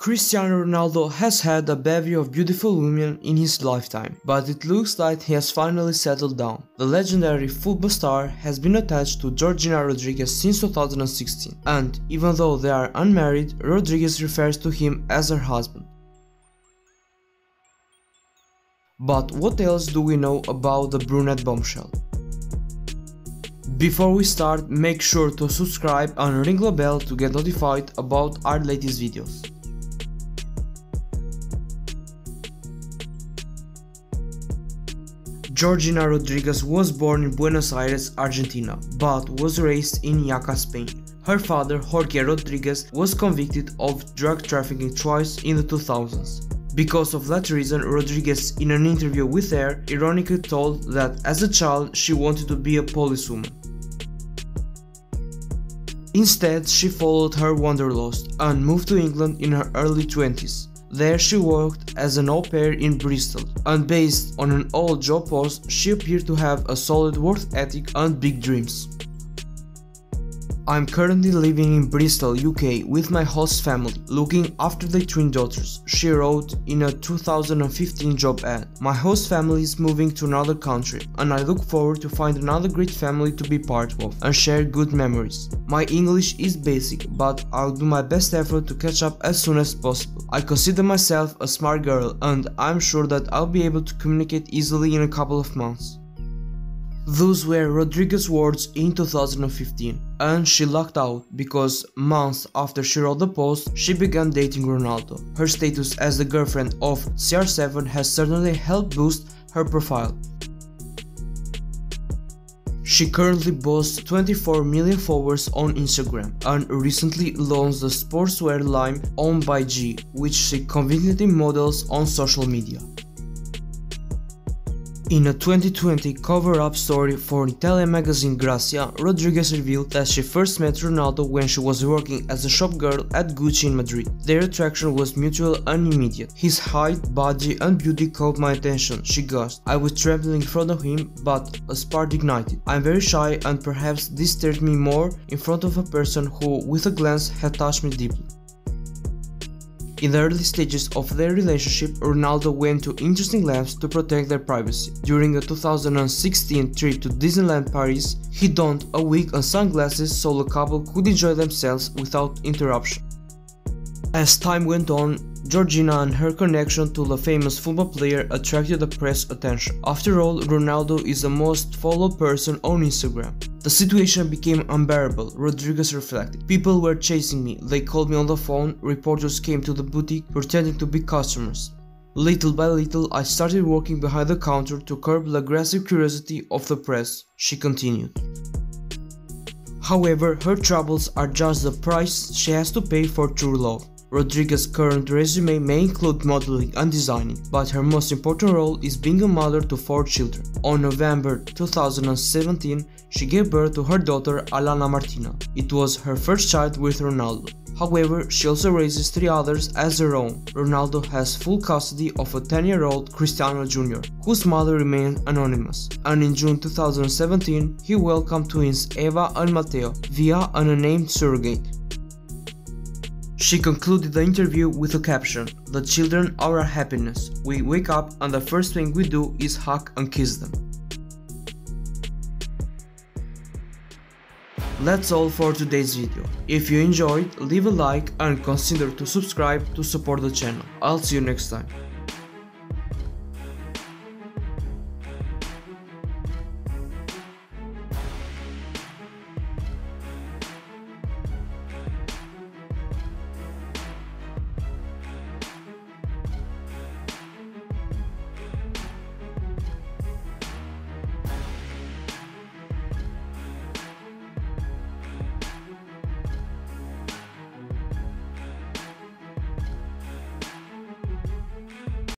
Cristiano Ronaldo has had a bevy of beautiful women in his lifetime, but it looks like he has finally settled down. The legendary football star has been attached to Georgina Rodriguez since 2016, and even though they are unmarried, Rodriguez refers to him as her husband. But what else do we know about the brunette bombshell? Before we start, make sure to subscribe and ring the bell to get notified about our latest videos. Georgina Rodriguez was born in Buenos Aires, Argentina, but was raised in Jaca, Spain. Her father, Jorge Rodriguez, was convicted of drug trafficking twice in the 2000s. Because of that reason, Rodriguez, in an interview with Air, ironically told that as a child she wanted to be a policewoman. Instead, she followed her wanderlust and moved to England in her early 20s. There she worked as an au pair in Bristol, and based on an old job post, she appeared to have a solid work ethic and big dreams. I'm currently living in Bristol, UK with my host family, looking after their twin daughters, she wrote in a 2015 job ad. My host family is moving to another country and I look forward to find another great family to be part of and share good memories. My English is basic, but I'll do my best effort to catch up as soon as possible. I consider myself a smart girl and I'm sure that I'll be able to communicate easily in a couple of months. Those were Rodriguez's words in 2015, and she lucked out because months after she wrote the post, she began dating Ronaldo. Her status as the girlfriend of CR7 has certainly helped boost her profile. She currently boasts 24 million followers on Instagram and recently launched the sportswear line Org by G, which she conveniently models on social media. In a 2020 cover-up story for Italian magazine Grazia, Rodriguez revealed that she first met Ronaldo when she was working as a shop girl at Gucci in Madrid. Their attraction was mutual and immediate. His height, body and beauty caught my attention, she gushed. I was trembling in front of him, but a spark ignited. I'm very shy and perhaps this stirred me more in front of a person who, with a glance, had touched me deeply. In the early stages of their relationship, Ronaldo went to interesting lengths to protect their privacy. During a 2016 trip to Disneyland Paris, he donned a wig and sunglasses so the couple could enjoy themselves without interruption. As time went on, Georgina and her connection to the famous football player attracted the press attention. After all, Ronaldo is the most followed person on Instagram. The situation became unbearable, Rodriguez reflected. People were chasing me, they called me on the phone, reporters came to the boutique pretending to be customers. Little by little, I started working behind the counter to curb the aggressive curiosity of the press, she continued. However, her troubles are just the price she has to pay for true love. Rodriguez's current resume may include modeling and designing, but her most important role is being a mother to four children. On November 2017, she gave birth to her daughter Alana Martina. It was her first child with Ronaldo. However, she also raises three others as her own. Ronaldo has full custody of a 10-year-old Cristiano Jr., whose mother remains anonymous. And in June 2017, he welcomed twins Eva and Matteo via an unnamed surrogate. She concluded the interview with a caption, The children are our happiness. We wake up and the first thing we do is hug and kiss them. That's all for today's video. If you enjoyed, leave a like and consider to subscribe to support the channel. I'll see you next time.